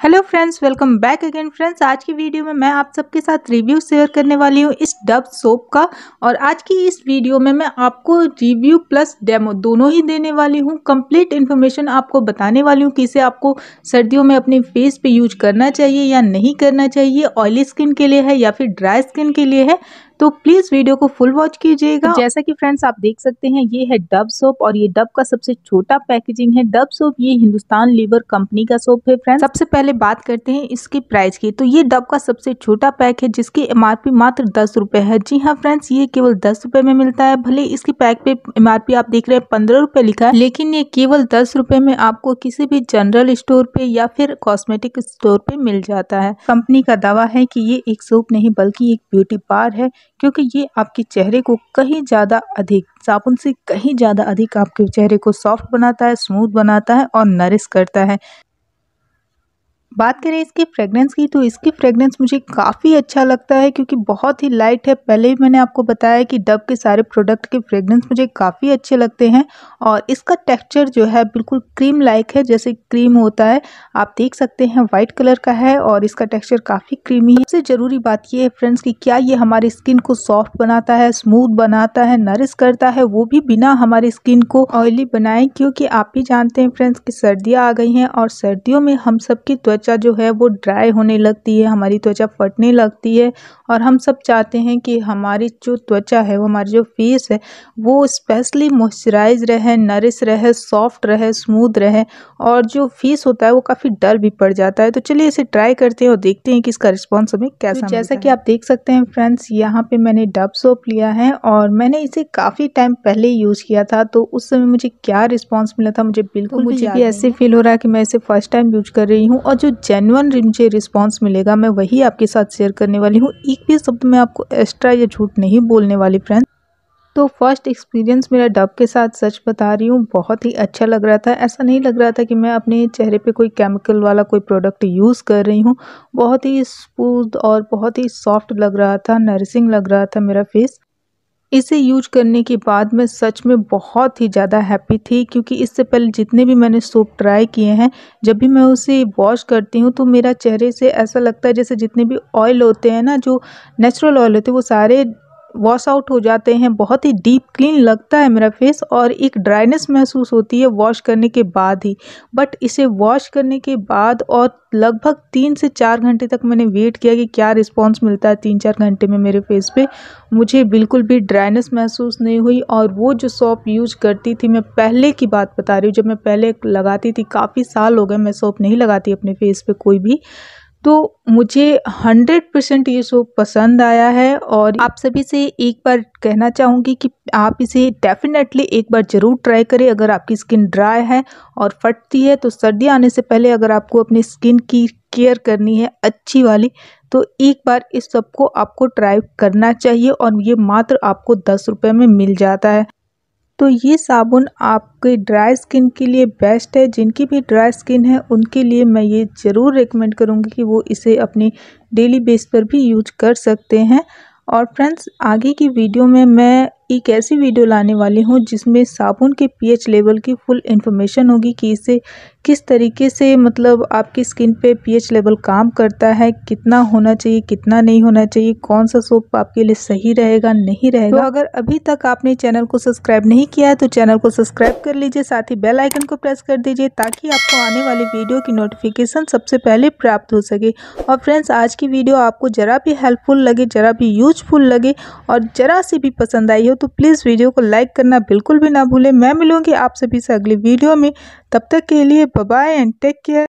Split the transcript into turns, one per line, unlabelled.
Hello friends welcome back again friends आज की video में मैं आप सबके साथ रिव्यू शेयर करने वाली हूँ इस डब सोप का। और आज की इस वीडियो में मैं आपको रिव्यू प्लस डेमो दोनों ही देने वाली हूँ। कंप्लीट इन्फॉर्मेशन आपको बताने वाली हूँ कि इसे आपको सर्दियों में अपने फेस पे यूज़ करना चाहिए या नहीं करना चाहिए। ऑयली स्किन के लिए है या फिर ड्राई स्किन के लिए है। तो प्लीज़ वीडियो को फुल वॉच कीजिएगा। जैसा कि फ्रेंड्स आप देख सकते हैं ये है डब सोप और ये डब का सबसे छोटा पैकेजिंग है। डब सोप ये हिंदुस्तान लीवर कंपनी का सोप है फ्रेंड्स सबसे पहले बात करते हैं इसकी प्राइस की। तो ये डब का सबसे छोटा पैक है जिसकी एमआरपी मात्र दस रुपए है। जी हाँ फ्रेंड्स ये केवल दस में मिलता है। भले इसकी पैक पे एमआरपी आप देख रहे हैं पंद्रह लिखा है लेकिन ये केवल दस में आपको किसी भी जनरल स्टोर पे या फिर कॉस्मेटिक स्टोर पे मिल जाता है। कंपनी का दावा है कि ये एक सोप नहीं बल्कि एक ब्यूटी बार है। क्योंकि ये आपके चेहरे को कहीं ज़्यादा अधिक, साबुन से कहीं ज़्यादा अधिक आपके चेहरे को सॉफ्ट बनाता है, स्मूथ बनाता है और नरिश करता है। बात करें इसकी फ्रेगनेंस की तो इसकी फ्रेगरेंस मुझे काफ़ी अच्छा लगता है क्योंकि बहुत ही लाइट है। पहले ही मैंने आपको बताया कि डब के सारे प्रोडक्ट के फ्रेगनेंस मुझे काफ़ी अच्छे लगते हैं और इसका टेक्सचर जो है बिल्कुल क्रीम लाइक है, जैसे क्रीम होता है। आप देख सकते हैं वाइट कलर का है और इसका टेक्स्चर काफ़ी क्रीमी है। सबसे ज़रूरी बात यह है फ्रेंड्स कि, क्या ये हमारी स्किन को सॉफ्ट बनाता है स्मूथ बनाता है नरिश करता है, वो भी बिना हमारी स्किन को ऑयली बनाए? क्योंकि आप भी जानते हैं फ्रेंड्स की सर्दियाँ आ गई हैं और सर्दियों में हम सबकी त्वचा त्वचा जो है वो ड्राई होने लगती है हमारी त्वचा फटने लगती है और हम सब चाहते हैं कि हमारी जो त्वचा है वो हमारी जो फेस है वो स्पेशली मॉइस्चराइज रहे नरिश रहे सॉफ्ट रहे स्मूथ रहे और जो फेस होता है वो काफ़ी डल भी पड़ जाता है। तो चलिए इसे ट्राई करते हैं और देखते हैं कि इसका रिस्पॉन्स हमें कैसा तो जैसा कि आप देख सकते हैं फ्रेंड्स यहाँ पे मैंने डब सोप लिया है और मैंने इसे काफ़ी टाइम पहले यूज़ किया था तो उस समय मुझे क्या रिस्पॉन्स मिला था मुझे बिल्कुल तो मुझे भी ऐसे फील हो रहा है कि मैं इसे फ़र्स्ट टाइम यूज़ कर रही हूँ और जो जेनुअन मुझे रिस्पॉन्स मिलेगा, मैं वही आपके साथ शेयर करने वाली हूँ। एक भी शब्द मैं आपको एक्स्ट्रा या झूठ नहीं बोलने वाली फ्रेंड्स तो फ़र्स्ट एक्सपीरियंस मेरा डब के साथ सच बता रही हूँ, बहुत ही अच्छा लग रहा था। ऐसा नहीं लग रहा था कि मैं अपने चेहरे पे कोई केमिकल वाला कोई प्रोडक्ट यूज़ कर रही हूँ। बहुत ही स्मूथ और बहुत ही सॉफ्ट लग रहा था नरिसिंग लग रहा था मेरा फेस इसे यूज़ करने के बाद मैं सच में बहुत ही ज़्यादा हैप्पी थी, क्योंकि इससे पहले जितने भी मैंने सोप ट्राई किए हैं, जब भी मैं उसे वॉश करती हूँ तो मेरा चेहरे से ऐसा लगता है जैसे जितने भी ऑयल होते हैं ना, जो नेचुरल ऑयल होते हैं, वो सारे वॉश आउट हो जाते हैं। बहुत ही डीप क्लीन लगता है मेरा फेस और एक ड्राइनेस महसूस होती है वॉश करने के बाद ही। बट इसे वॉश करने के बाद और लगभग तीन से चार घंटे तक मैंने वेट किया कि क्या रिस्पॉन्स मिलता है तीन चार घंटे में मेरे फेस पे। मुझे बिल्कुल भी ड्राइनेस महसूस नहीं हुई और वो जो सॉप यूज़ करती थी, मैं पहले की बात बता रही हूँ। जब मैं पहले लगाती थी, काफ़ी साल हो गए मैं सॉप नहीं लगाती अपने फेस पे कोई भी। तो मुझे हंड्रेड परसेंट ये शो पसंद आया है और आप सभी से एक बार कहना चाहूँगी कि आप इसे डेफिनेटली एक बार ज़रूर ट्राई करें अगर आपकी स्किन ड्राई है और फटती है तो सर्दी आने से पहले अगर आपको अपनी स्किन की केयर करनी है अच्छी वाली तो एक बार इस सबको आपको ट्राई करना चाहिए और ये मात्र आपको दस रुपये में मिल जाता है। तो ये साबुन आपके ड्राई स्किन के लिए बेस्ट है। जिनकी भी ड्राई स्किन है, उनके लिए मैं ये ज़रूर रिकमेंड करूँगी कि वो इसे अपनी डेली बेस पर भी यूज़ कर सकते हैं। और फ्रेंड्स आगे की वीडियो में मैं एक ऐसी वीडियो लाने वाली हूँ जिसमें साबुन के पीएच लेवल की फुल इन्फॉर्मेशन होगी कि इसे किस तरीके से मतलब आपकी स्किन पे पीएच लेवल काम करता है, कितना होना चाहिए, कितना नहीं होना चाहिए कौन सा सोप आपके लिए सही रहेगा, नहीं रहेगा। तो अगर अभी तक आपने चैनल को सब्सक्राइब नहीं किया है तो चैनल को सब्सक्राइब कर लीजिए, साथ ही बेल आइकन को प्रेस कर दीजिए, ताकि आपको आने वाली वीडियो की नोटिफिकेशन सबसे पहले प्राप्त हो सके। और फ्रेंड्स, आज की वीडियो आपको ज़रा भी हेल्पफुल लगे, ज़रा भी यूजफुल लगे, और ज़रा सी भी पसंद आई हो तो प्लीज़ वीडियो को लाइक करना बिल्कुल भी ना भूलें। मैं मिलूँगी आप सभी से अगली वीडियो में। तब तक के लिए बाय एंड टेक केयर